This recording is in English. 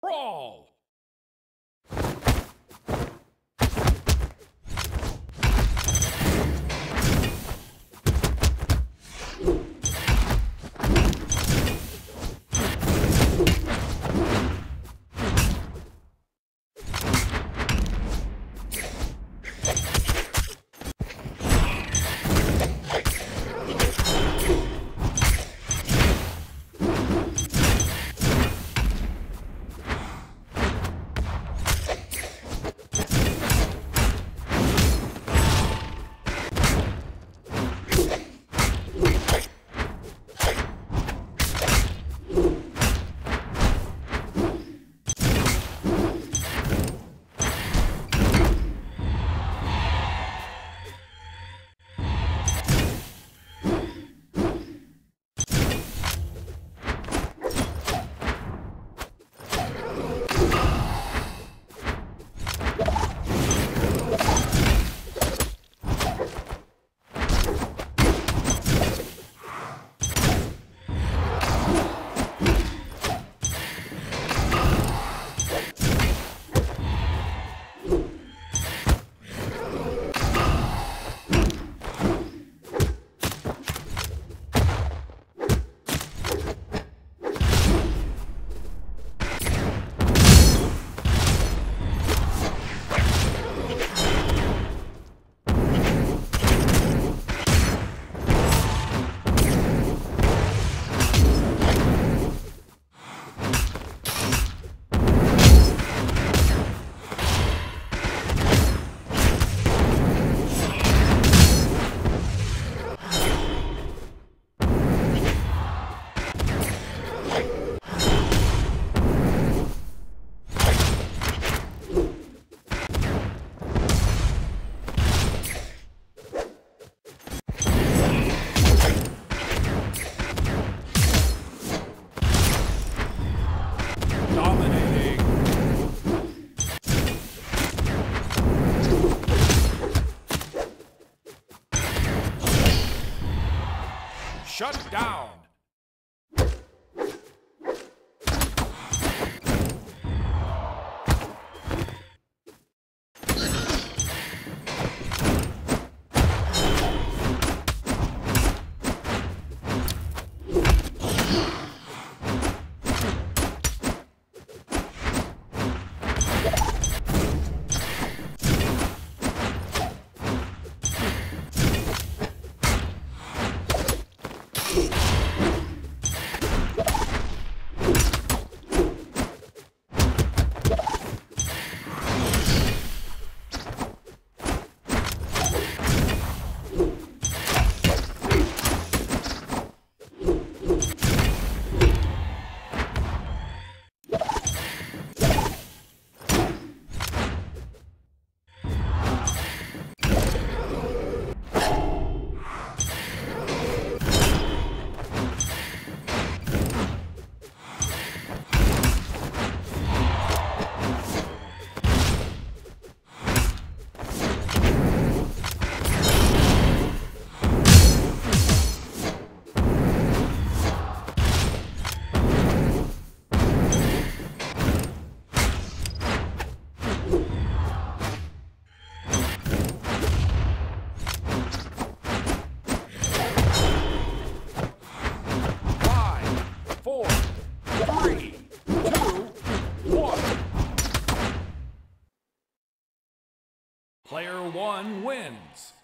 Brawl! Shut down. Player one wins.